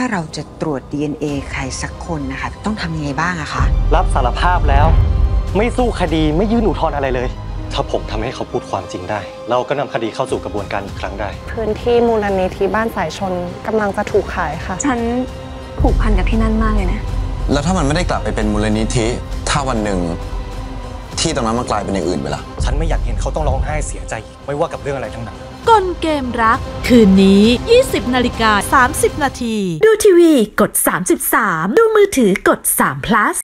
าเราจะตรวจ DNA ใครสักคนนะคะ ต้องทำยังไงบ้างอะคะรับสารภาพแล้ว ไม่สู้คดีไม่ยื่นอุทธรณ์อะไรเลย ถ้าผมทำให้เขาพูดความจริงได้ เราก็นำคดีเข้าสู่กระบวนการอีกครั้งได้ พื้นที่มูลนิธิบ้านสายชนกำลังจะถูกขายค่ะ ฉันผูกพันกับที่นั่นมากเลยนะ แล้วถ้ามันไม่ได้กลับไปเป็นมูลนิธิ ถ้าวันหนึ่ง ที่ตรงนั้นมันกลายเป็นอย่างอื่นไปล่ะ ฉันไม่อยากเห็นเขาต้องร้องไห้เสียใจอีกไม่ว่ากับเรื่องอะไรทั้งนั้น กลเกมรัก คืนนี้ 20 นาฬิกา 30 นาที ดูทีวีกด 33 ดูมือถือกด3 plus